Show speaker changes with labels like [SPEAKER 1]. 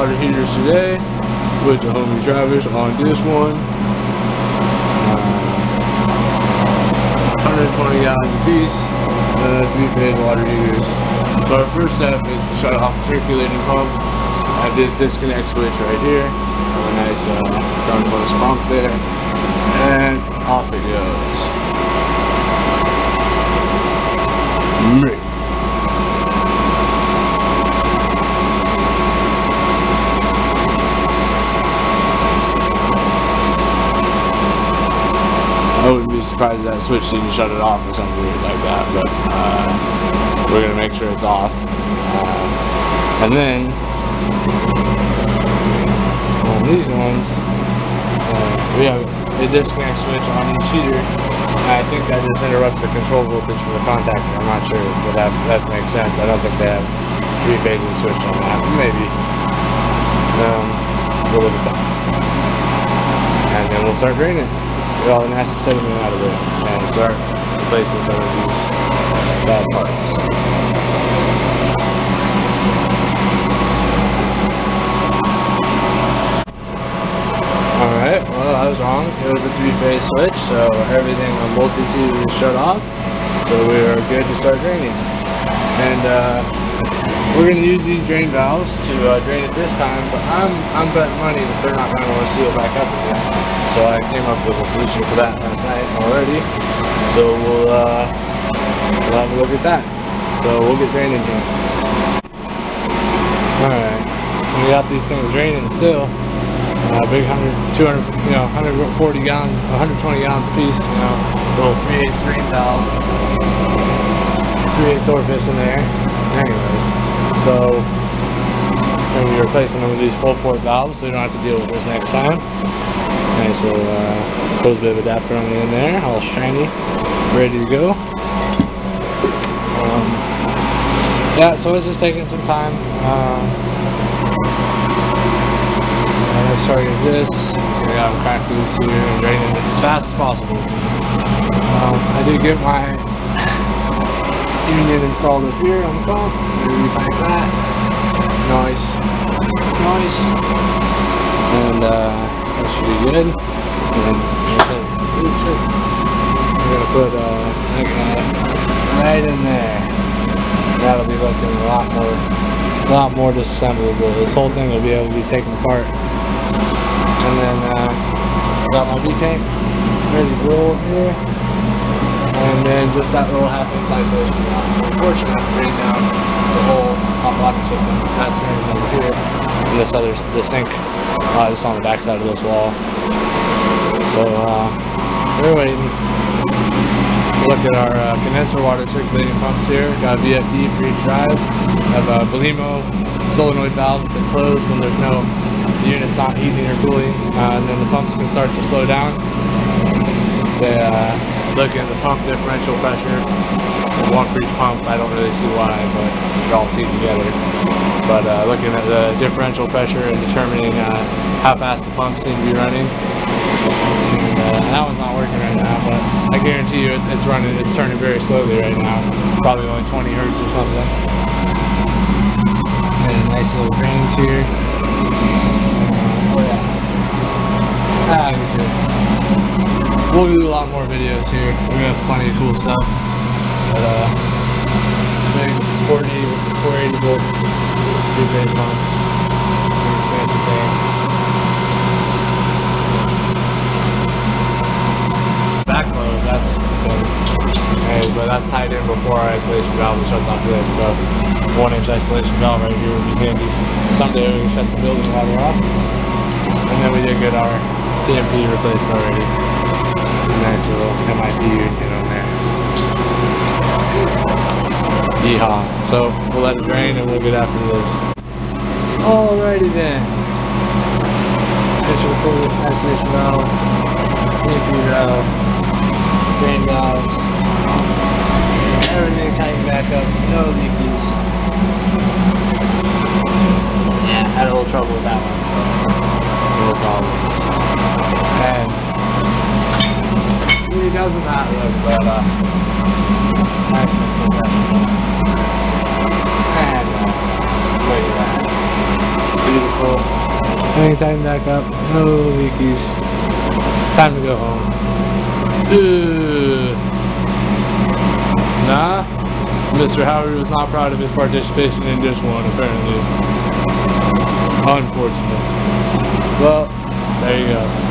[SPEAKER 1] water heaters today with the homie Travis on this one. Uh, 120 gallons a piece, uh, three phase water heaters. So our first step is to shut off the circulating pump. I have this disconnect switch right here. Have a nice uh, Dunkless pump there. And off it goes. Me. I wouldn't be surprised that switch didn't shut it off or something weird like that, but uh, we're gonna make sure it's off. Uh, and then on these ones, uh, we have a disconnect switch on each heater. I think that just interrupts the control voltage from the contactor. I'm not sure, but that, that makes sense. I don't think they have three phases switch on that. Maybe. Um, we'll look at that. And then we'll start draining all the nasty sediment out of it and replacing some of these bad parts. Alright, well I was wrong. It was a three-phase switch, so everything on multitude is shut off. So we are good to start draining. And uh, we're going to use these drain valves to uh, drain it this time, but I'm, I'm betting money that they're not going to want to seal back up again. So I came up with a solution for that last night already. So we'll, uh, we'll have a look at that. So we'll get draining here. Alright, we got these things draining still. Uh, big 100, 200, you know, 140 gallons, 120 gallons a piece, you know, little 3 8 drain valve, 3 8 orifice in there. Anyways, so we're replacing them with these full port valves so we don't have to deal with this next time. Nice little uh, hose bib adapter on the end there, all shiny, ready to go. Um, yeah, so it's just taking some time. Um, I started this, so I got them cracked loose here and draining it as fast as possible. Um, I did get my union installed up here on the pump. Repack that. Nice. Nice. And uh, that should be good. And we're gonna put uh, that guy right in there. That'll be looking a lot more, a lot more disassemblable. This whole thing will be able to be taken apart. And then uh, I got my B tank ready to roll here. And then just that little half inch isolation valve. So unfortunately, bring down the whole hot water system. That's going over here. And this other, the sink uh, just on the back side of this wall. So uh, we're waiting. Look at our uh, condenser water circulating pumps here. Got a VFD for each drive. Have a Belimo solenoid valves that close when there's no the unit's not heating or cooling, uh, and then the pumps can start to slow down. They uh, look at the pump differential pressure. One for each pump. I don't really see why, but they're all teed together but uh, looking at the differential pressure and determining uh, how fast the pumps seem to be running. Uh, that one's not working right now, but I guarantee you it's, it's, running, it's turning very slowly right now. Probably only 20 hertz or something. And nice little range here. Oh yeah. Ah. We'll do a lot more videos here. We have plenty of cool stuff. But, uh, big 40, 480 volt two big pumps. Thing. Backload, that's but that's tied in before our isolation valve shuts off this, so one inch isolation valve right here would be handy. Someday we can shut the building water off. And then we did get our T&P replaced already. Nice little MIP unit on there. Yeehaw. So we'll let it drain and we'll get after this. Alrighty then. Pressure full isolation valve, T&P valve, drain valves, everything tightened back up, no leakies. Yeah, had a little trouble with that one. No problems. Doesn't not look, but uh, nice and professional. And uh, look at that beautiful Everything tightened back up. No leakies. Time to go home. Ugh. Nah, Mr. Howard was not proud of his participation in this one, apparently. Unfortunate. Well, there you go.